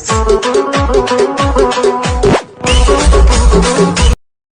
Thank you.